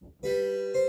Música